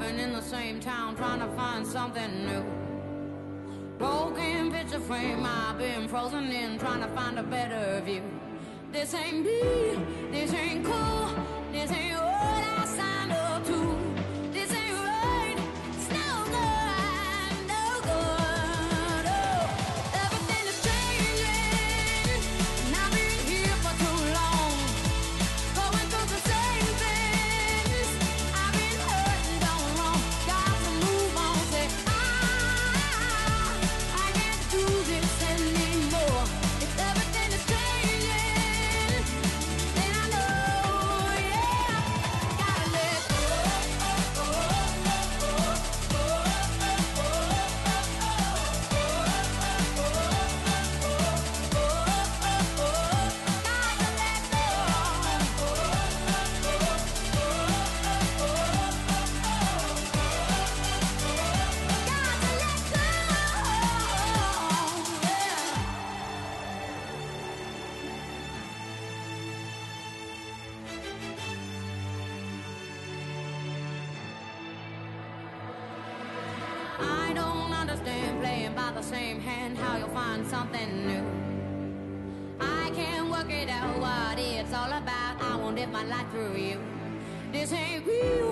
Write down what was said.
living in the same town, trying to find something new. Broken picture frame, I've been frozen in, trying to find a better view. This ain't me, this ain't cool, this ain't what I signed up by the same hand how you'll find something new. I can't work it out what it's all about. I won't live my life through you. This ain't real,